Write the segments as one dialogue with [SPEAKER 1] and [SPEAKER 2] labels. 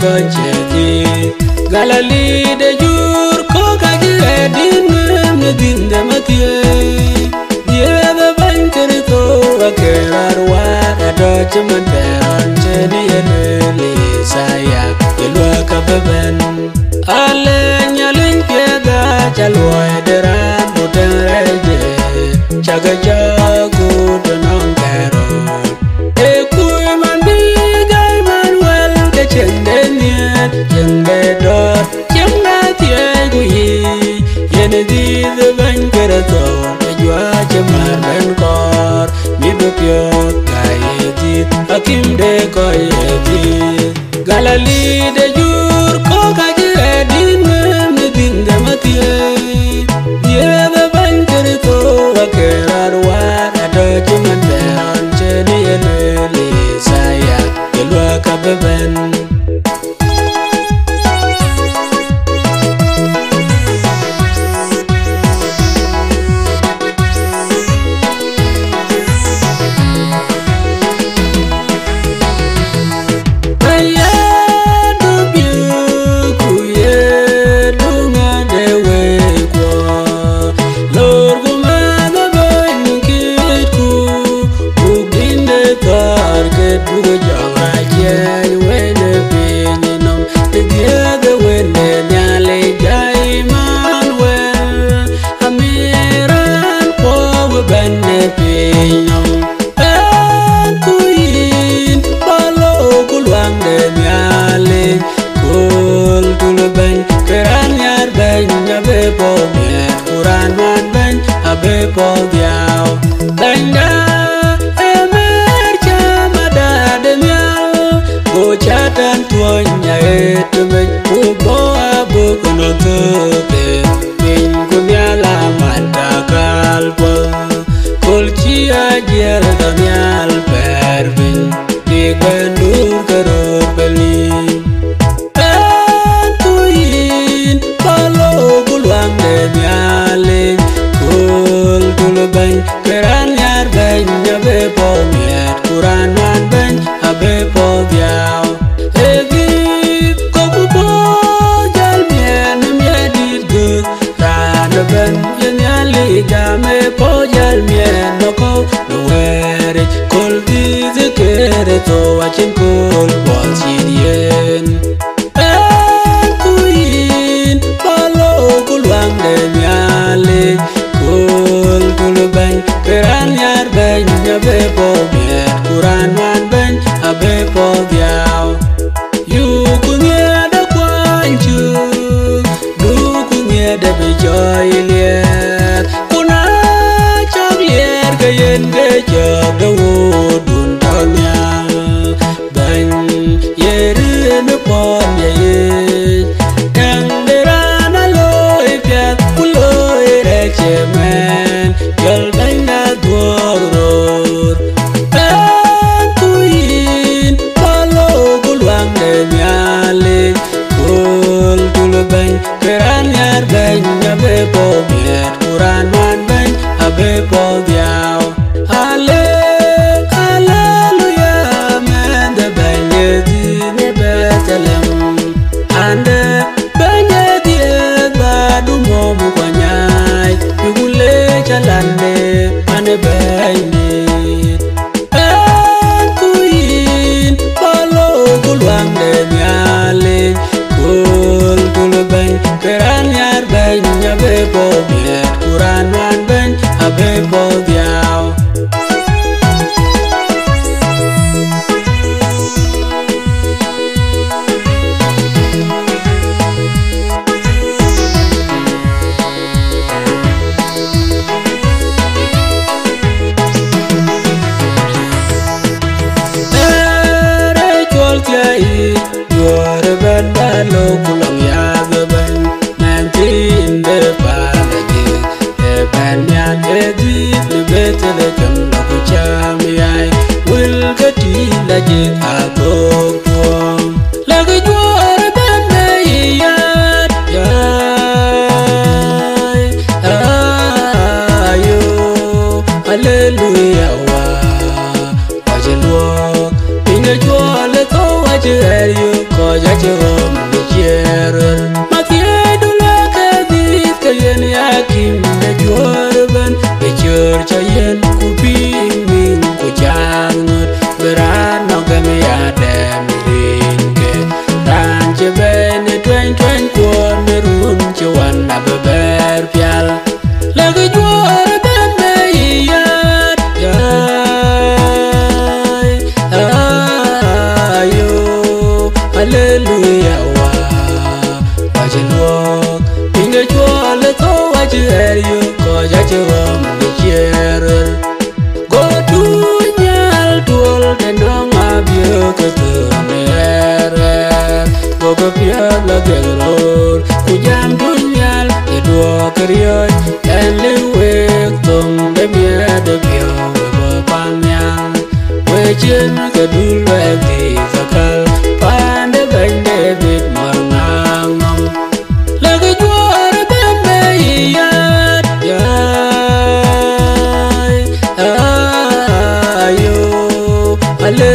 [SPEAKER 1] ከንቸቲ ጋለሊ ደጁር ኮካጅረ ዲንም ንዲንደመት የበበንክርቶ ወከራር ዋቀዶች መንደሮንችን የንልሳያ የልወከበበን አለኛልኝ ጌጋ ጨልወደ to e jwa che marben kor mi do pyo ka yeti akim de ko yeti galali de ju 光点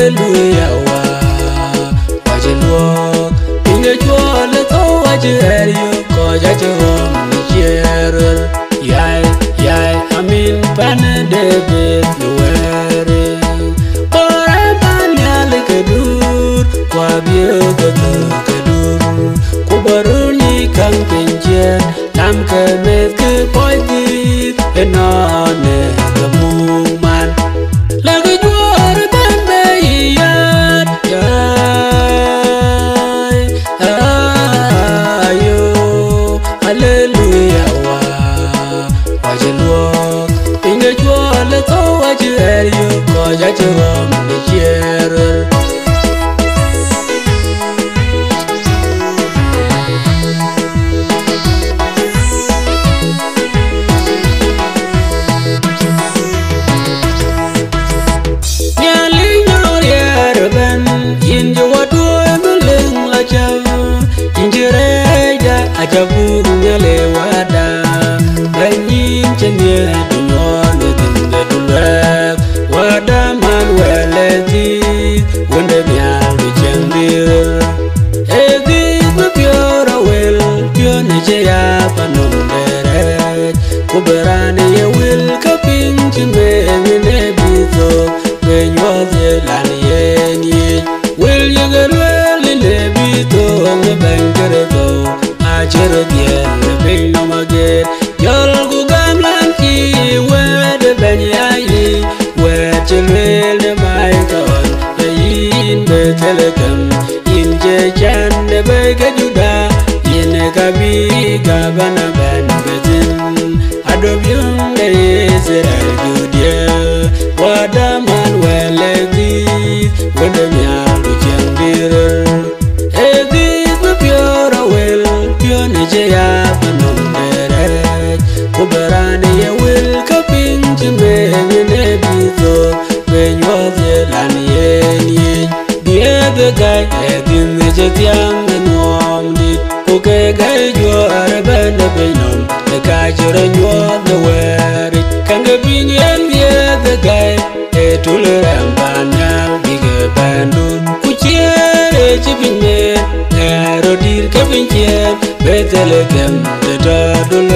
[SPEAKER 1] luyawa waje luwa inge chua le to waje eriyo koja je homa ke gai e din ne je tiang de nom dit ku ke gai jo ar ben de be nom de ka jore nyo de wer kan ge bin yen ye de gai e tul ram ban nyal di ge ban dun ku chere je bin ne ne ro dir ke bin che be tele kem de ta dun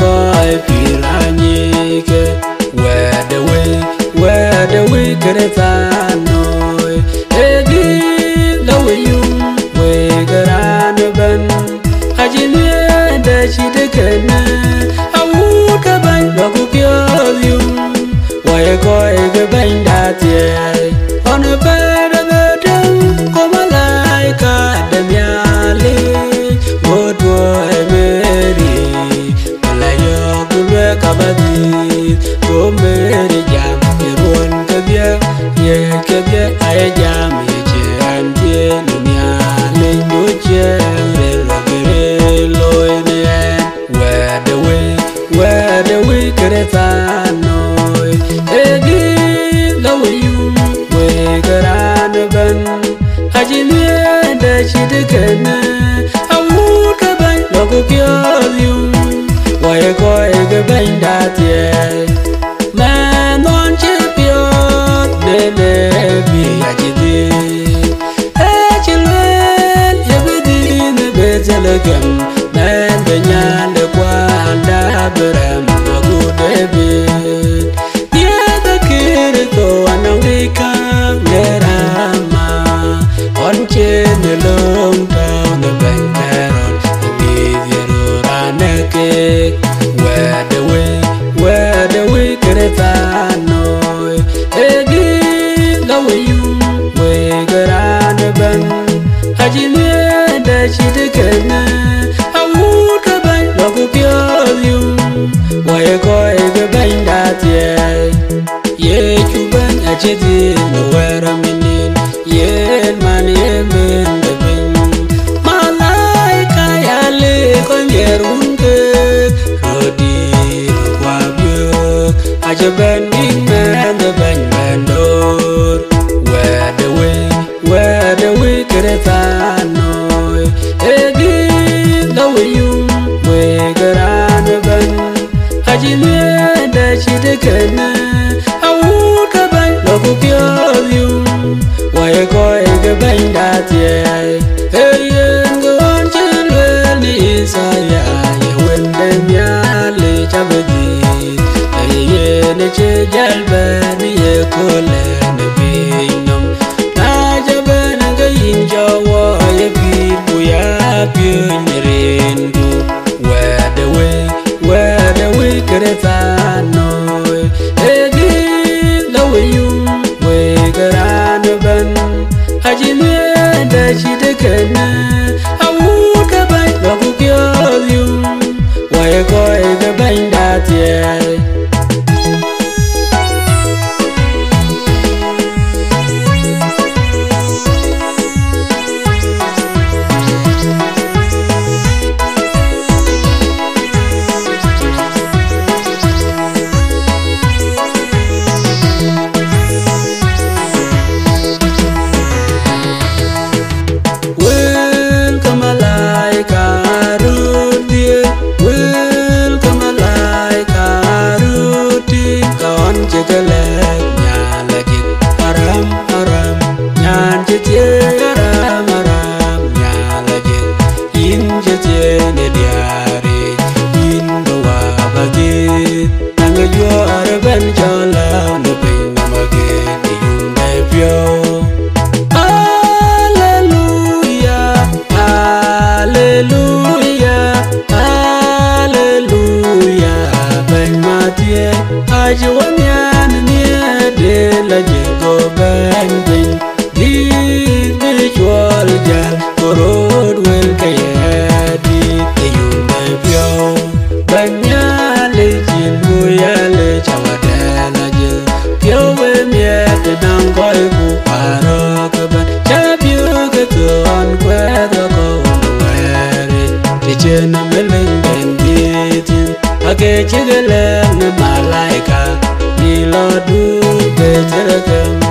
[SPEAKER 1] kai piranyike wede we wede we kereta ne amu ka ban da ku kiyo ziyu waye koye ga ban da ጅት ንወረምንን የልማን የምንብኝ ማላይካ ያል ኮንጌሩንክ ሮዲ ዋብዮ አጀበኒ መንበኝ መንዶር ወደዌ ወደዌ ክረታኖይ እግ ለውዩም ወገራንበን አጅሜ ደሽድክነ koi Where the way, where the way kê rê tàn yin milin lại cả, ci lo malaika ni lodu betarkan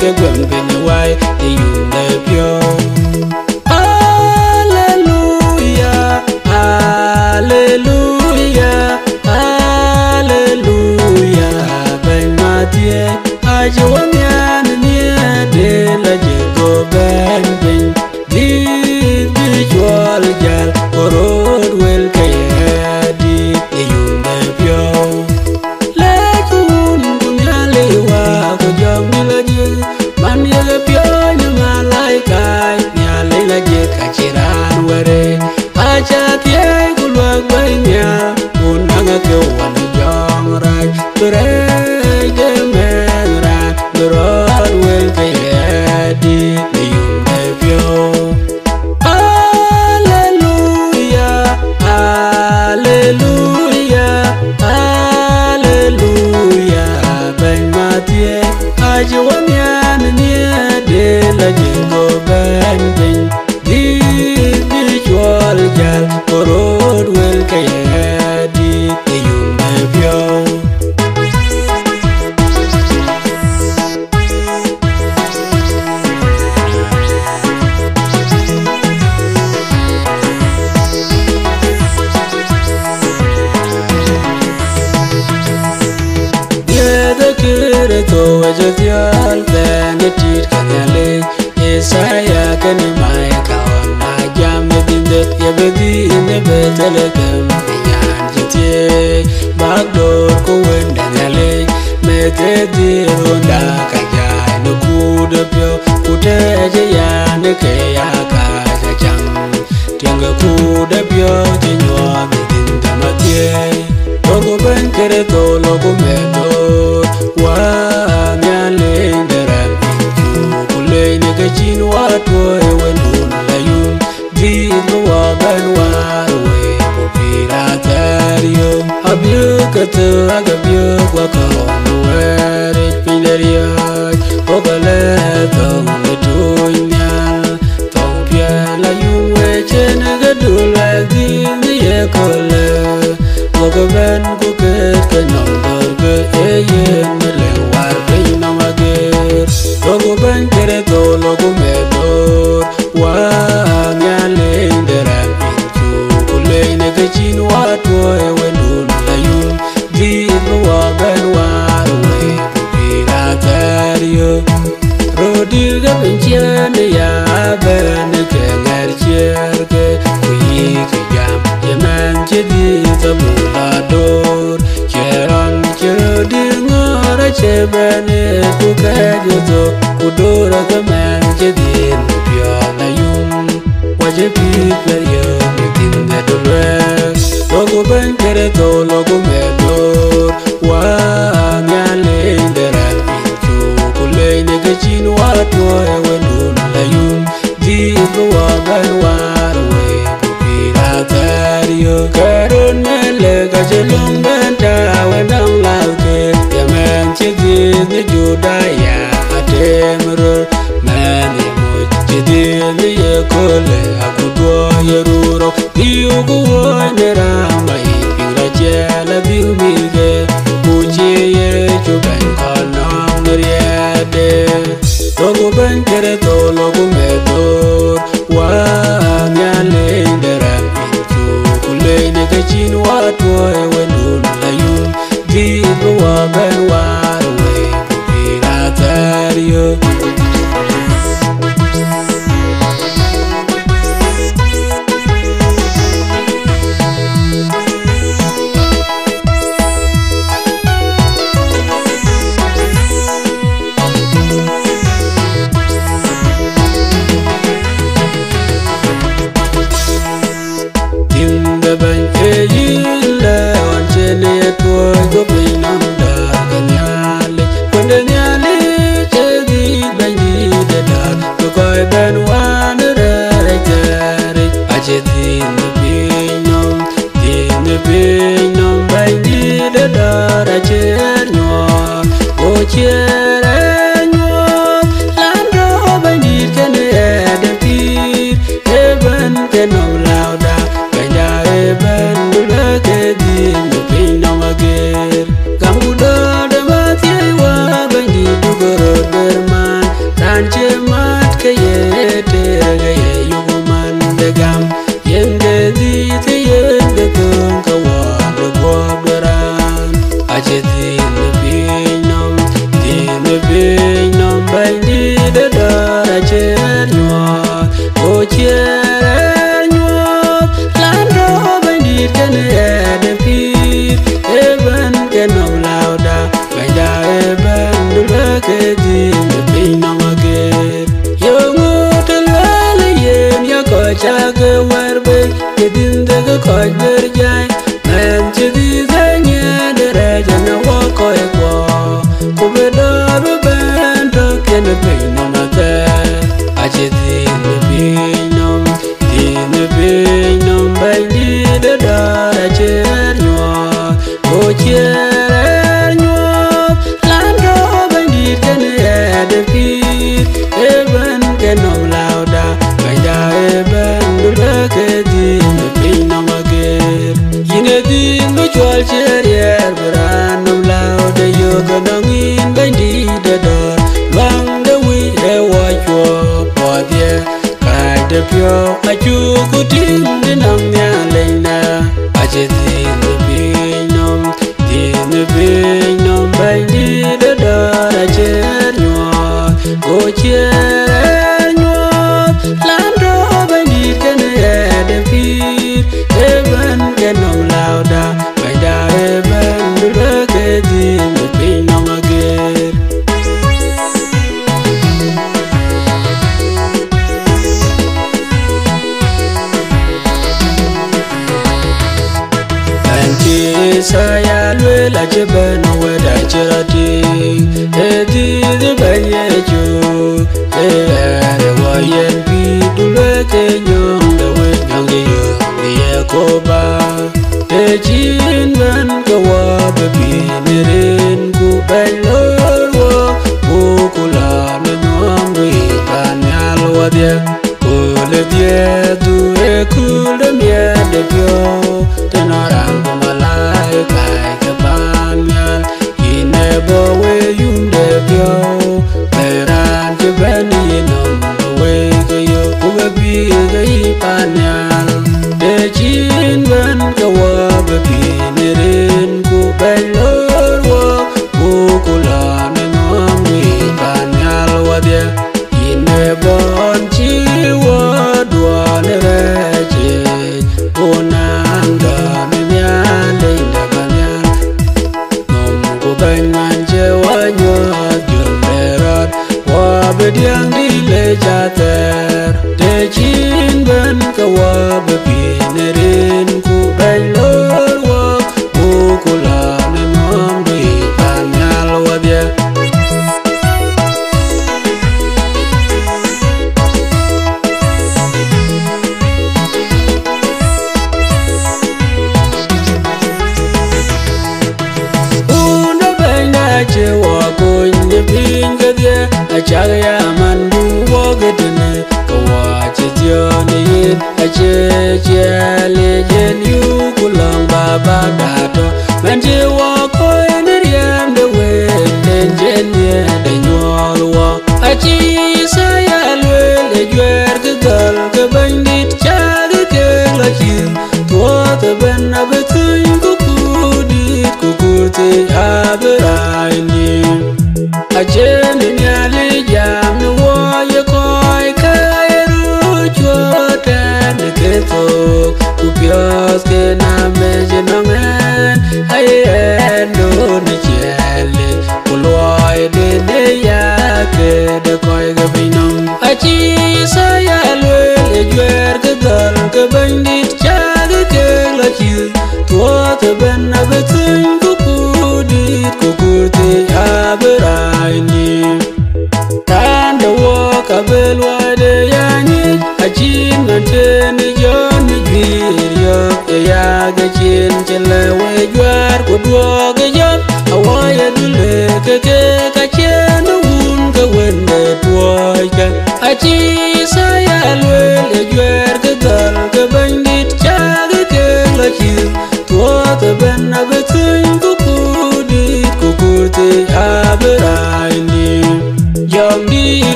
[SPEAKER 1] Cái chen ke gwem pin wai ti kirito wajet yal Bende tit kanyale Yesaya kene mae kawan Na jam yedinde Yebedi ine betele kem jitie Bagdor ko wende nyale ronda kajai Ne pyo Kuteje yane ke yaka jajang Tianga kude pyo Tinywa bedinde matie Logo ben kere to logo meto kule ne kachin wa to e wendun la yum di lo wa ben wa we ko pira ka were pinderia o gale to ne to nyal to pya la yum ga dula di ni kole Logo ben ku ket ke nom dor ke na mager Logo kere to logo me dor wa nya le ndera pinchu kule ne ke chin wa demani kukajozo kudura kaman jedin piana yum. Wajibi peryo mitinda dole logo bankere to logo medo wa ngale ndera pitu kulene kachin watu ewe nuna yum. Jizo wa banwar we kupira karyo karun mele kajelung banta wedang lalket Yemen chidin ni judaya atemrur Mani muj chidin ni yekole Akudwa yeruro Diugu woy nera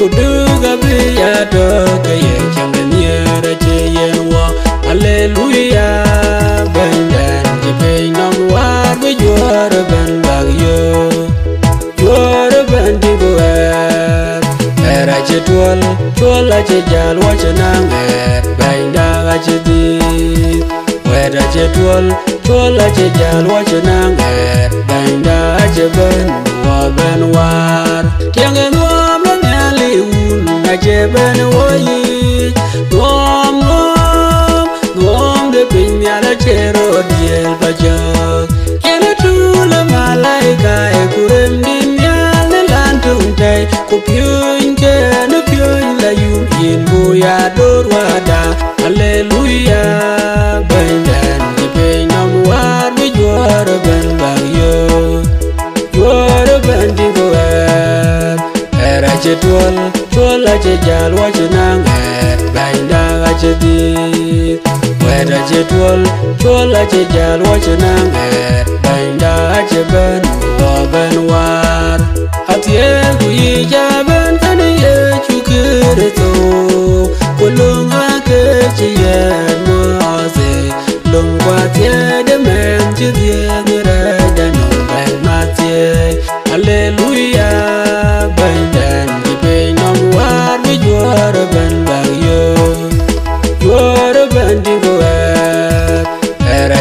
[SPEAKER 1] Kuduga biya to ke ye changa niera che yen wa Hallelujah Bandan je pe nam war be juar ban bag yo Juar ban di goer Era che tuol tuol a che jal wa che er Banda a che di Weda che tuol tuol a che jal wa che er Banda a che ben wa ben war Tiang un woyi che ben wo de pin ya la che diel ba jok Kena tula malaika e kurem din ya ne tay Ku pyun ke ne pyun la yun yin bu ya dor wada Hallelujah Bandan de pe nam war bi juar ben bag yo Juar ben di goer Era che tuol che jal wa che nang er Banda che di Weda che twol tuol a che jal wa che nang er Banda che ben wa ben war. Atie ku yi ja ben ane ye chukere to. Kulung a ke che yen mo ase Lung kwa tie de men che die gire da no ben ma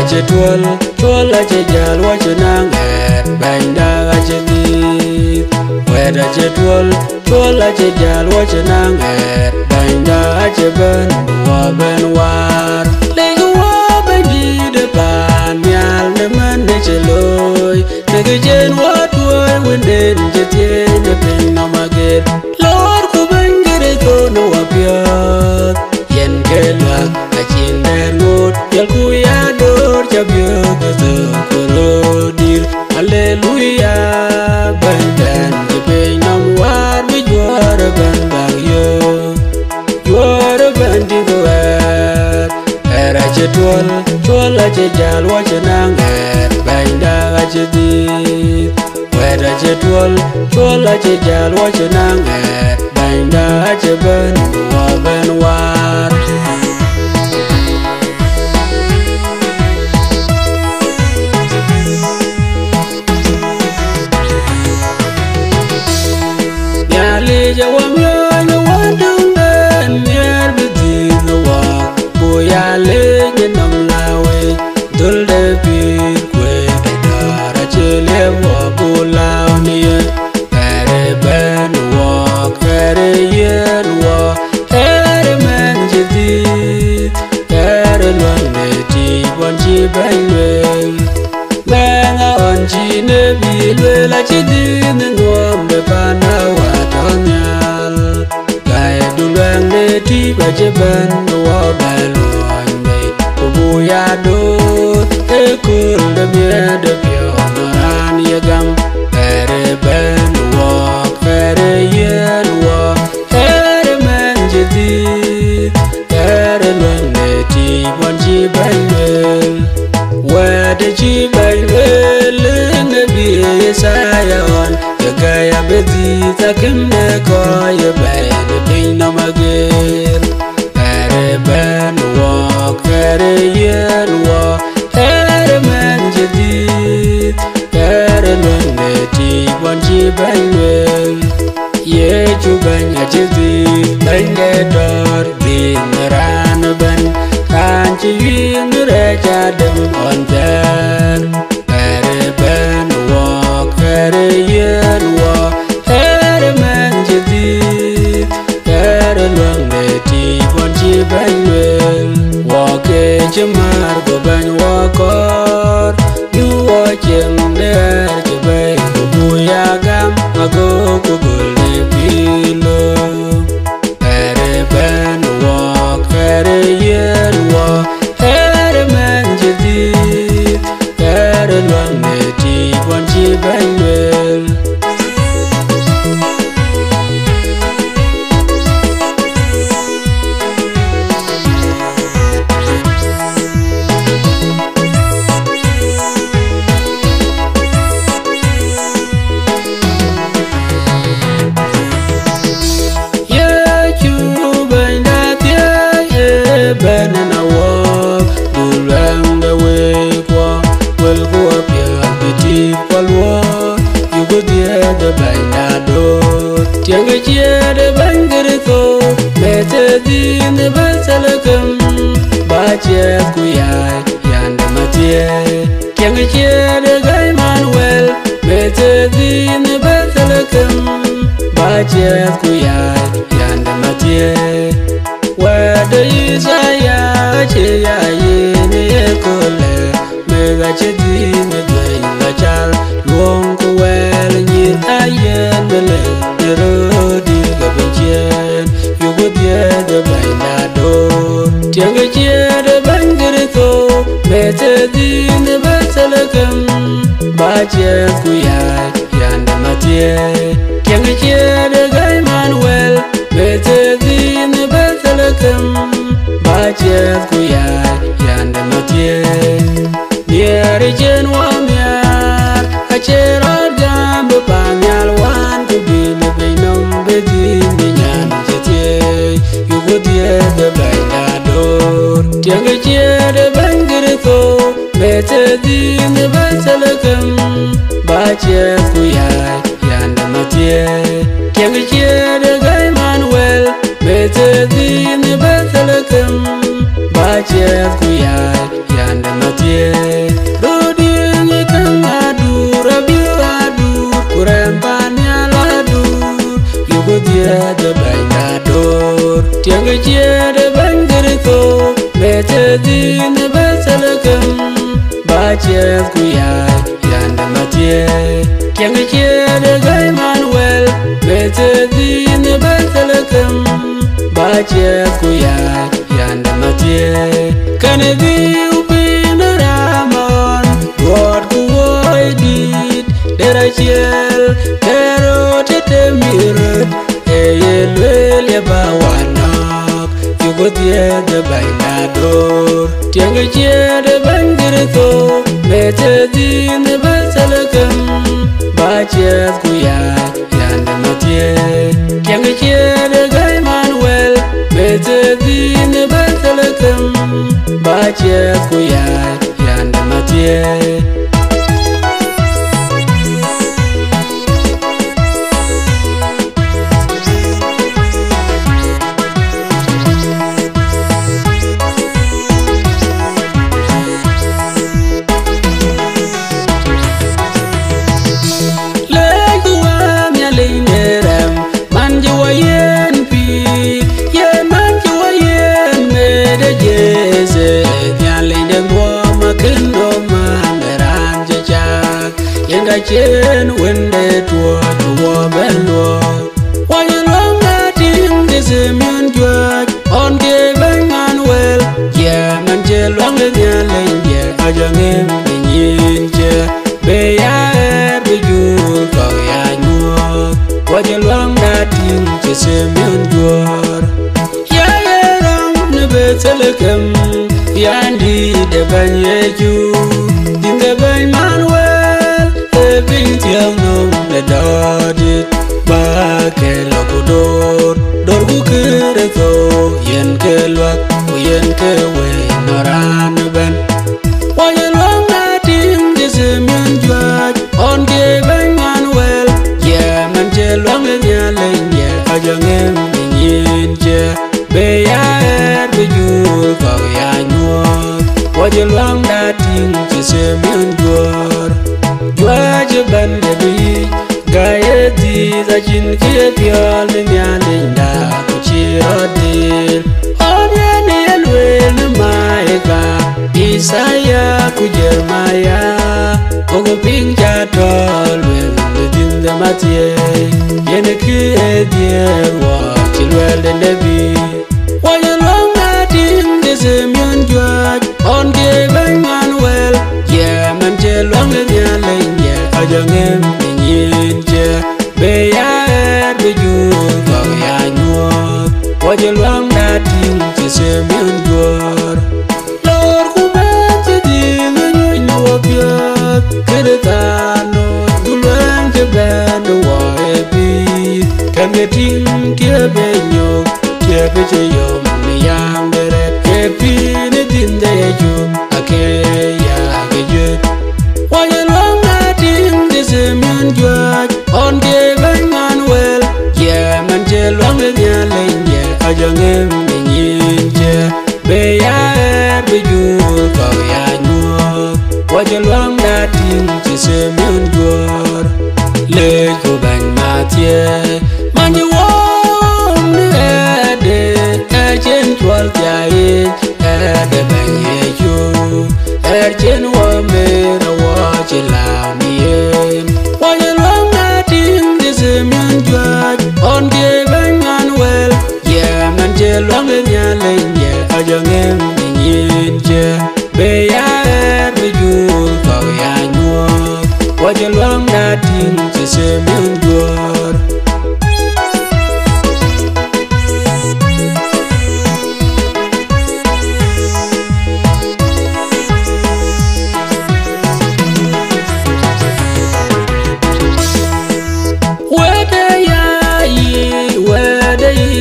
[SPEAKER 1] Era che tuol tuol a che jal wa che nang er Banda a che di Weda che tuol tuol a che jal wa che nang er Banda a che ben wa ben war Lego wa ben di de pan, Mial ne man ne che loy. Nege jen wa tuoy Winden je tien ne pin na maget. Lord ku ben gire to nó wa piat Yen ke lak a chin der ngot Yal ku ya dor cha bio ke se kuro dir Hallelujah Bandan je pe nam war mi a che jal wa che nang. Er Banda a che di Weda che tuol tuol a che jal wa che nang. Er Banda a che ben wa ben ተክንኮ የበልትኝ ነው መግር ቀርበንዎ ከርየንዎ ቀርመን ጅዲት ቀርመነቲ ወንጂ በኝን የቹ በኛ ጅዲት በንገዶር ቢን chamar do ne betelekem bacet ku yai yande matie dodi ne kan adu rabi adu kurempani aladu yugo die de baina dor tienge ciede bengerito betedi ne betelekem bacet ku yai yande matie tienge ciede gaimanuel betedi ne betelekem waje kuya yanda matie kane bi upin ramon wod kuwoi dit der achiel tero tetemir eye lwel yaba wanok yugodhiedhe bainador. Tieng achiede bangirtho mete dhin basalakam bachieth kuyak matie kuya yandamatie y en que lo actúe.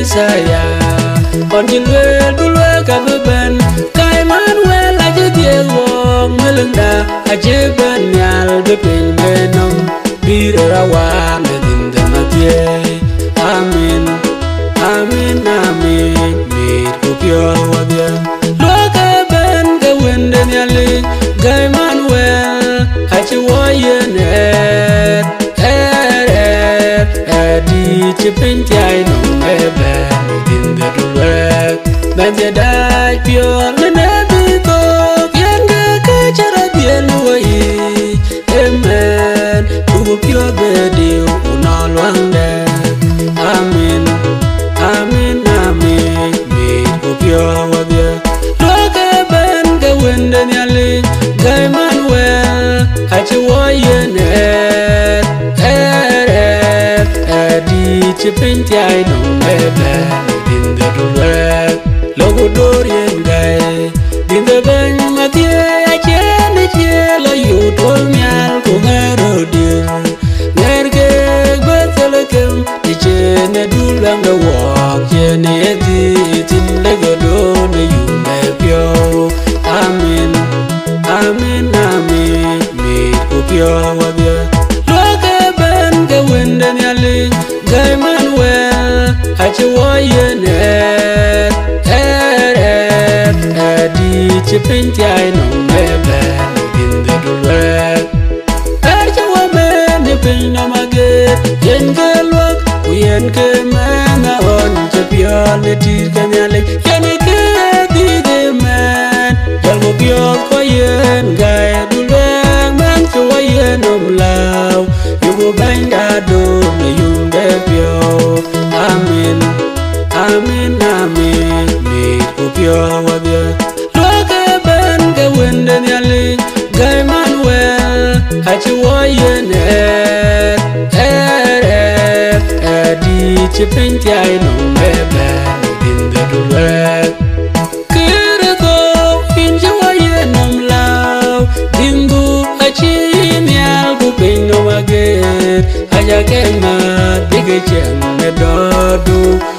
[SPEAKER 1] saya còn chừng quê đu lê cả bờ bên cái mát quê là chứ tiền wong mới lưng đà à chứ bên nhà được birera wande dinde natie amin amin amin mir kupior wadie loke ben ge wende nyali gai manuel achi woyenet eret adichi piny tiai nong eben dinde rulet benje dai pior chipinti ai no bebe din de rule logo dorien gai din de ben matie a chen che lo yu tol mial ku ngero dir nerge betele kem ti chen dulang de wok chen eti tin de godo ne yu me pyo amen amen amen me ku pyo ci pinti ai non bebe in the dollar er ci wa me ni pin no mage yen ke lok ku yen ke me na on ci piol ti ke nyale yen ke di de men dal go bio ko yen ga dulwe man ko yen um la do.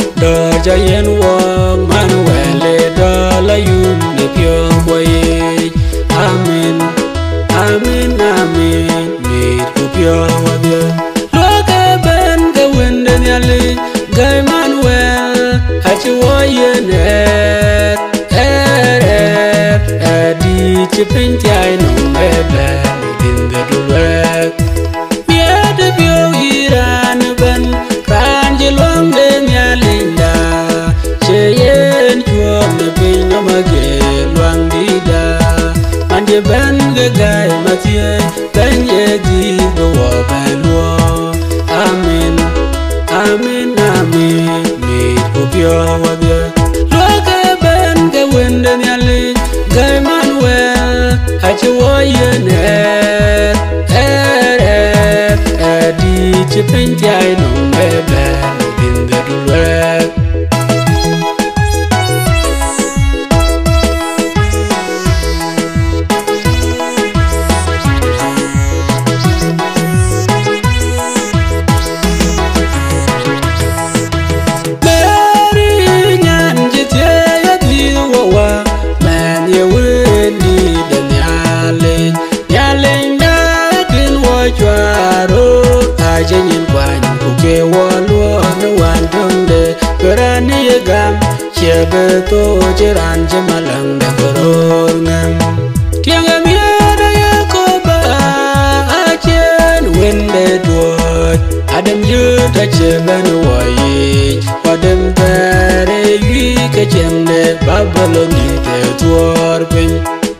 [SPEAKER 1] Adam yu ta ce bani waye Wadam tare yi ka cende Babylon di te tuwar pin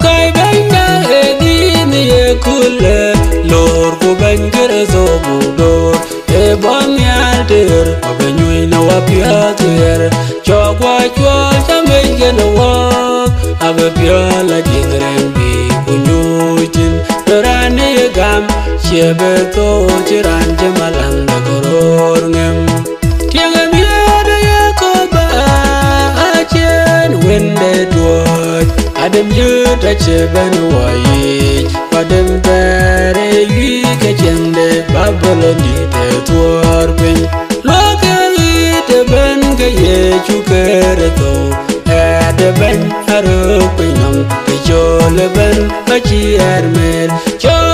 [SPEAKER 1] Kai banga edi ni ye kule Lor ku bangir zo budor E bom yal ter Abenyui na wapia ter Chokwa chwal chambe gena wak Abe pia la jingren gam Chebe to chiran jemalang da koror ngem Tianga miada ya koba Achen wende duot Adem yuta cheben wai padem tare yi ke chende Babylon te tuor pin Loke yi ben ke ye chukere to Ede ben haro pinam Ke chole ben achi ermer chole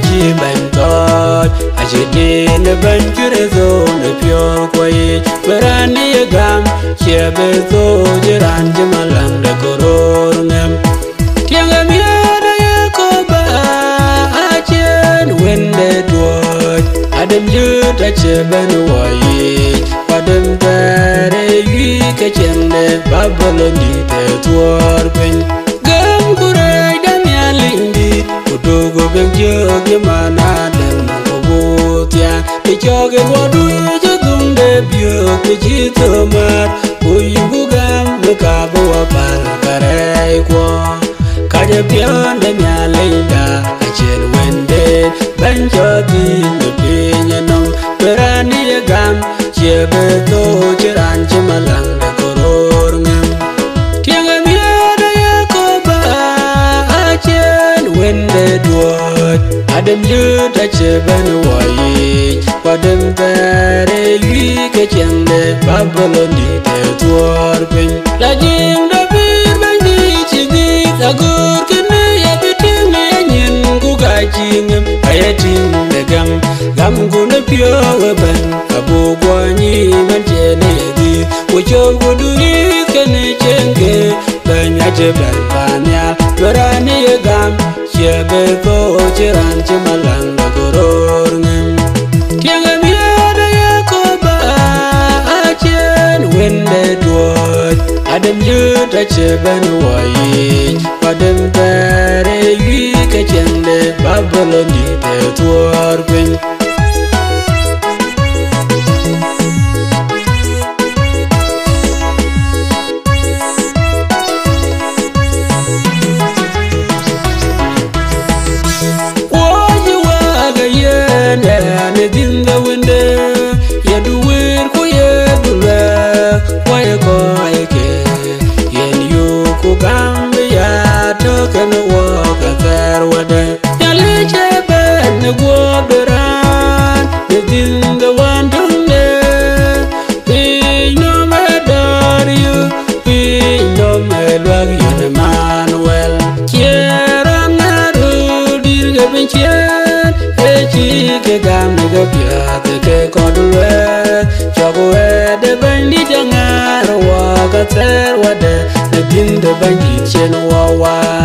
[SPEAKER 1] ben achi ben tot Achi din ben kire zo ne pyo kwaye Berani ye gam Chebe zo jiran jimalang de koror ngem Tianga miada ye koba Achen wende duot Adem yuta rê waye Wadem tare yi ke chende Babylon ni te tuor pin Kudogo beng jogi mana dem kubutia Di jogi wadu jodung de bio Kujito mar Kuyugu gam Lukabu wapal karai kwa Kaja quên đến. Bên cho tin wende đi nhà nông nong Berani ya gam Chebe to chiran chimalang mà lặng. Duot Adem yuta cheben waye Wadem tare yi ke chende Babylon di te tuor pin La jing da bir bang di chidi Lagur kene Banya cheben banya Berani ye gam Chebe ko chiran chimalang da koror ngem Tianga miada ya koba Achen wende duot Adem yuta cheben waye Wadem tare yi ke chende Babylon di te 的玩具เ娃娃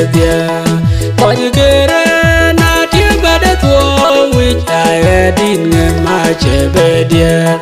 [SPEAKER 1] kanke dia Kwanyi kere na tia bade tuo Wich aye din nge ma chebe dia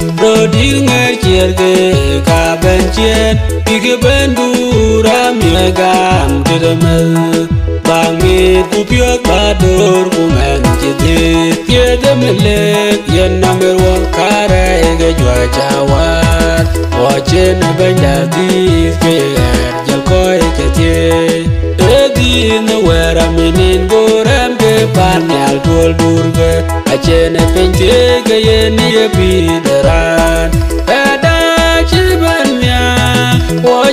[SPEAKER 1] jwai Rodi nger chierge ka benchien Pige bendura miegam kidemel Bangit ku piot badur ku men chiti yen namer wong kare ge jwa chawar Wachen benda dis ke er jal koi ke tie wera minin gorem ke pan yal durge Achen pen tie yen ye pideran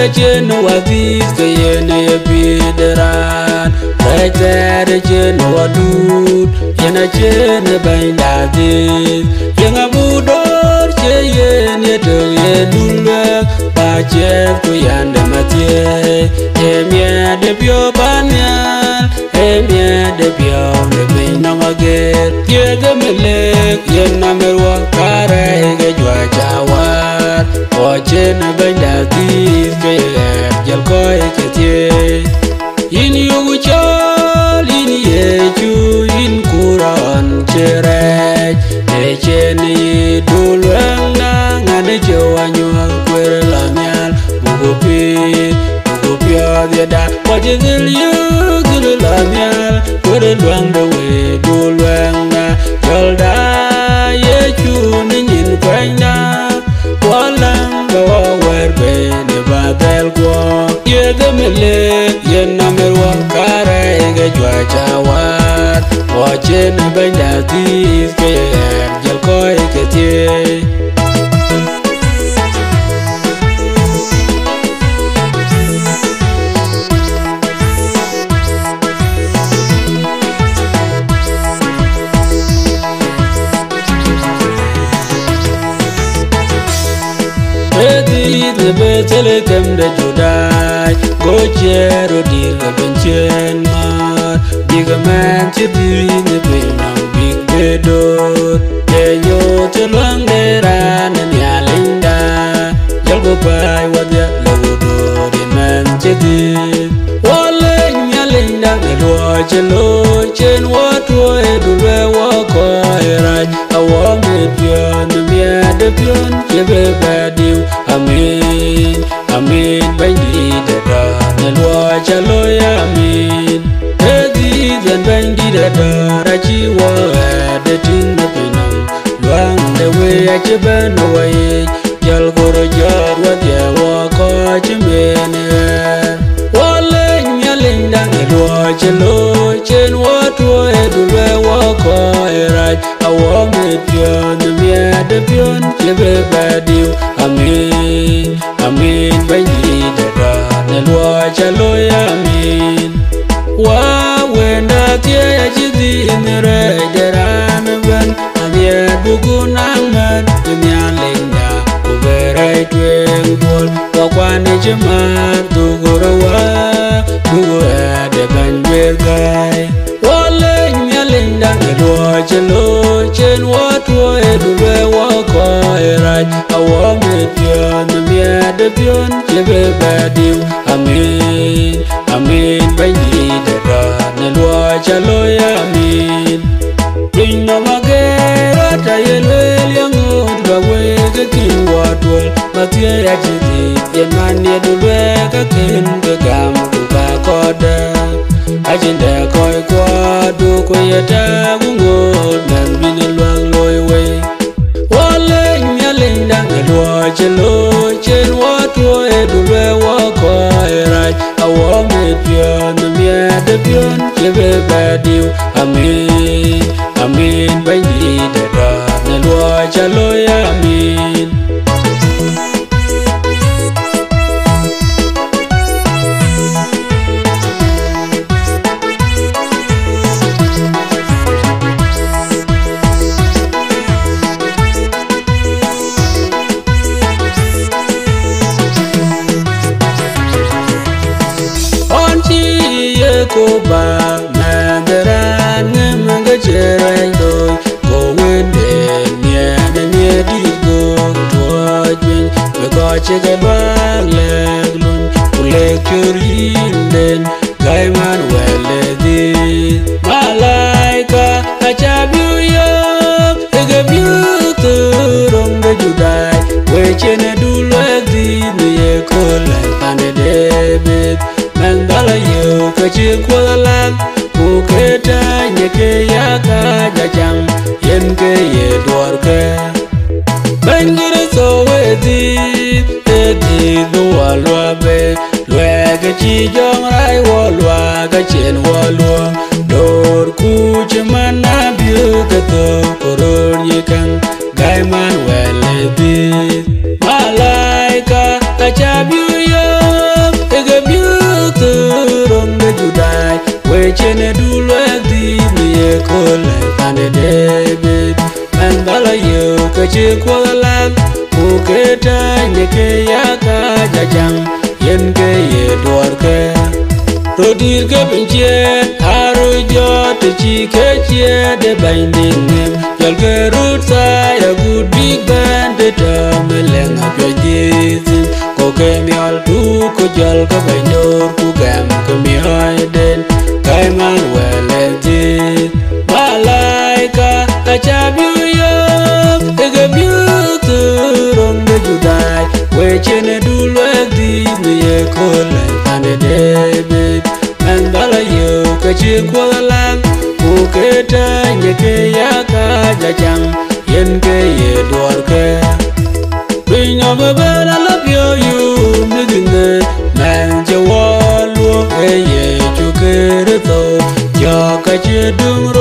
[SPEAKER 1] ka ji jol Yu go die de ben ya do Ye de me le Yen namer wa yên ge jwa jawar Wa chen ben ya di ke er jal ko ke tie Lunjen walo ya chen wadis ke yene ye bideran Raitere chen wadud Yena chen bain dadis yada Wache zil yu zil lamyal Kwere luang de we dulweng na. Chol da yechu ni nyin kweng na. Walang bawa werbe ne badel kwa Yede mele yen namer wa kare ge jwa jawar Wachen benda dis betele kem de judai Go chero dir ga benchen mar Big man che diri ne pinam big bedor te yo te lang de ran ni alinda Yal go pai wa wadya lo do di man che dir Wale nyalinda ne do che lo chen wa to e du le wa ko e rai Awang e pion mia de pion ye be ya ci ben waye jal goro jar wadya wa ko ci mene wale nyalin dan edo ci lo chen wato edu be wa ko erai awo me pion mi ade pion le be badiu amin amin banyi dada ne lo ci lo ya amin wa wenda tie ya ci di ne re deran ben adie bugun dunia linda uberai tuen bol wakwane jemar dugura wa dugura de banjwer gai wale nyalinda ngelua chelo chen watu edulwe wako eraj awame pion miede pion chebe badiu amin amin banyi dada nelua chalo amin. Watwol Mathie ya dulwe ka gam kuka koda Ajinde koi kwa duko yeta gungot men luang loy we Wale nyalinda ngelwa chelo chen watwo e dulwe wako eraj Awame pion miede pion chebe badiu amin amin banyi dada nelwa chalo amin Kuketa nyeke yaka jachang Yen ke ye dwar bengere Bangire so wedi Edi luwa lua be Lue ke chi jong rai wo lua Ka chen wo lua Dor kuche mana biu ke to Koror yikang Gai man wele bit chene dulwe di miye kole Pande David Mandala yo kache kwa lam Kuketa nyeke yaka jajang Yen ke ye dwar ke. Rodir ke pinche Haru jo te chi ke chie de binding nem Jal ke rut sa ya good big band de ta melenga pyo jizin Ko ke miol tu, ko jal ke banyor ku gam ke mioi den. Kai man Malaika kachabu yo Ege biu turong de judai Wechene dulwe di miye kole Pande David Mandala yo kachi kwa lang Kuketa nyeke yaka jachang Yenke ye duarke ke Pinya bebera lapyo yu, Nigine Menche walu Eye chukere rirtau ya kace duk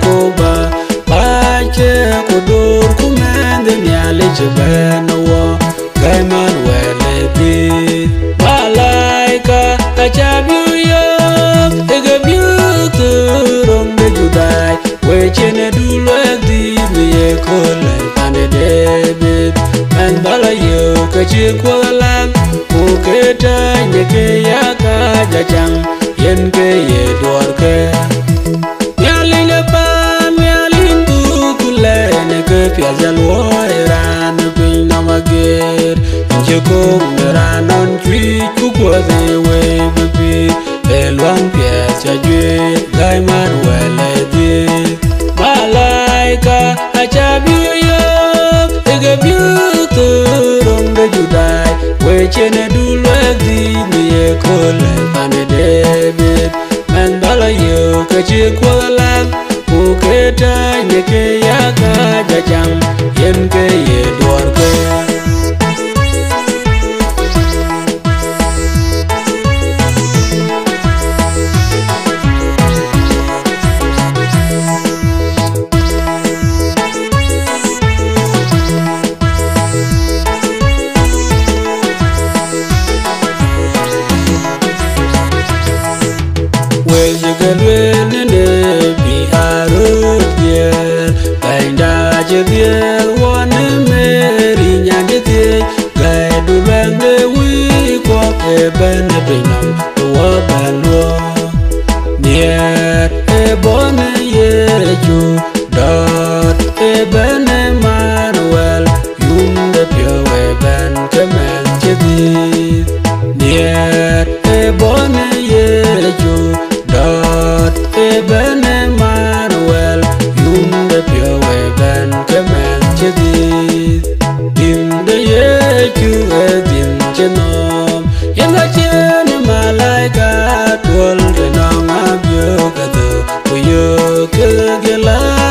[SPEAKER 1] ke ye koba Bache kudur kumende Nyale jeben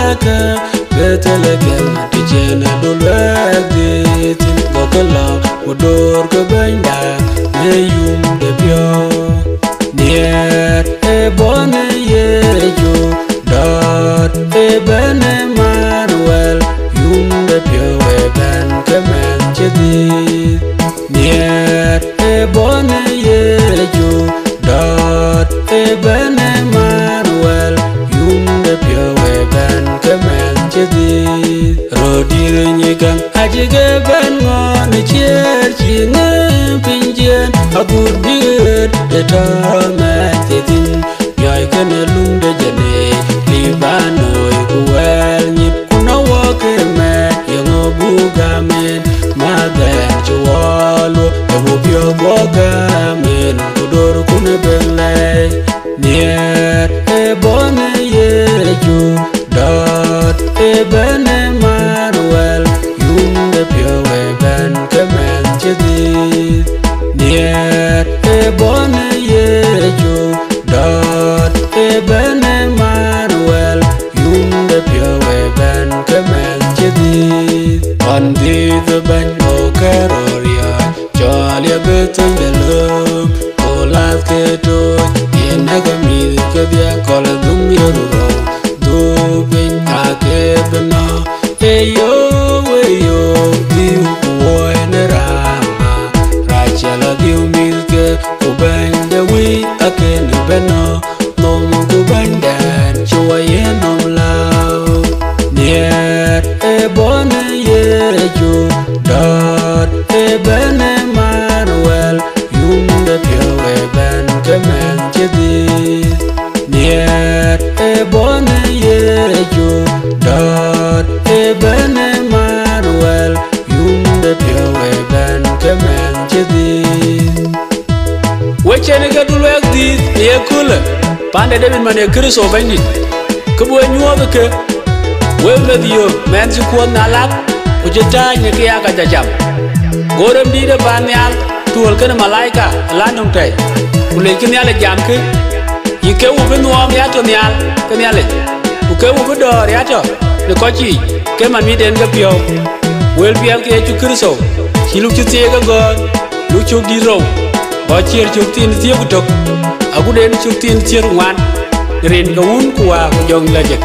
[SPEAKER 1] kegelaka Betelegen tijene dulwek ditin Gokala udor kebenda Neyum debyo Nier ebone yejo Dot ebene manuel, Yum debyo eben kemen chedit Nier ebone yejo Rodir nyigang ajige ben ngon Chier chinge pinjen Agur er, bir de tamet edin Yoy kene lung de ne debit man ye kristo banyit ke bwe nyuobe ke, we med yo, men si kuon na lak ku je tany ne ke ya ka jajam gorem dide ban nyal tuol kene malaika lanong tay ku le kin yale jam ke. Yi ke u bi nuom ya to nyal ke nyale ku ke u bi dor ya to ne ko chi, ke man mi den ke pio. Wel piel ke chu kristo chi lu chi tie ga go, lu chu di ro ba chier chu tin tie ku tok. Agu den chu tin chier ngwan rin ka un kuwa ku jong lejek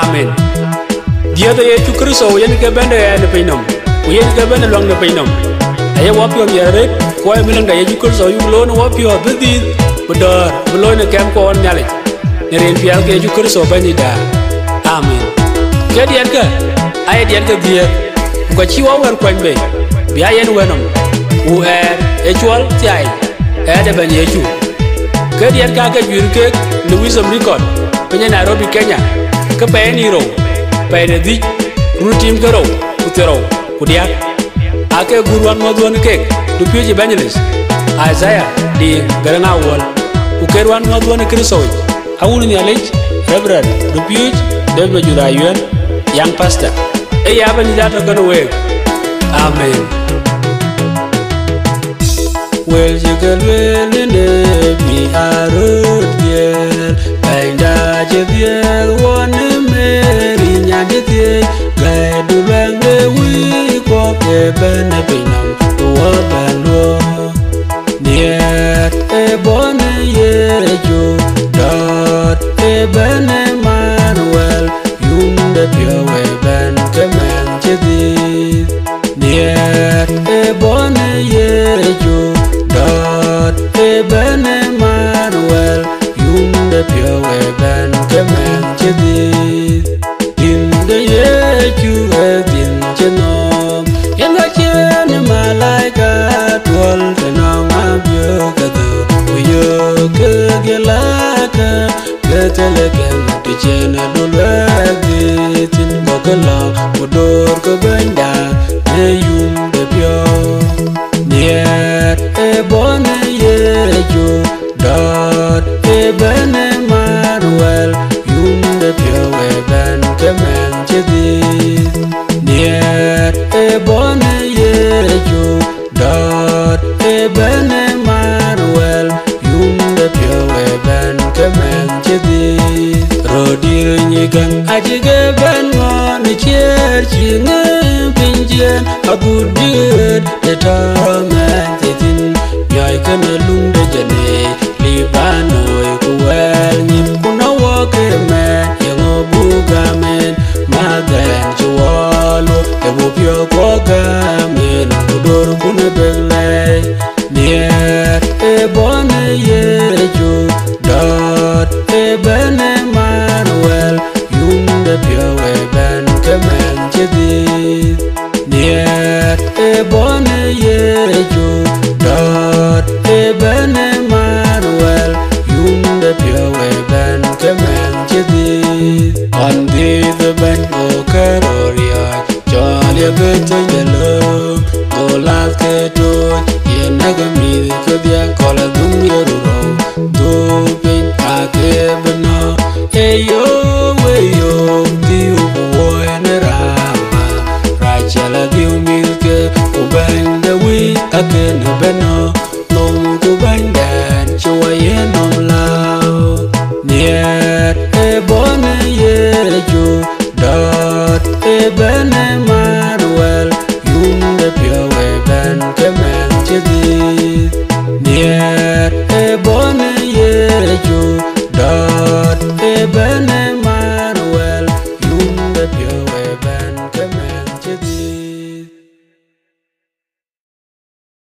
[SPEAKER 1] amen. Dia da yesu kristo yen ke bende ya ne pinom ku yen ke bende long ne pinom aye wo pio yere ko e milang da yechu kristo yu lo no wo pio bidi bedor belo ne kem ko on nyale. Ne rin pial ke yesu kristo bani da amen. Ke dian ke? Aye dian ke dia ko chi wo wer kwan be. Bia yen wenom. U er e chwal tiai. E de ben yechu ke dian ka ke jur ke ni wisdom record penye nairobi, kenya. Ke pe ni ro pe de di ru tim ke ro ku te ro ku dia ake guruan mo don ke du pije benjelis isaiah di garanga wol ku ke ruan mo don kristo awul ni alej reverend du pije de be jura yuen yang pastor e ya ben da to kono we amen wel jigalwelene bi arut diel Bainda jediel wane meri nyadithie Gai dulenge wi kwa kebene pinam Uwa benwo Niet ebone yejo Dot ebene manuel Yunde piowe ben kemen jedith Niet kemen jedith Inde yeju edin jenom Yanga chen malaika Tuol tenong abyo kado Uyo kegelaka Keteleken Tichene dulwek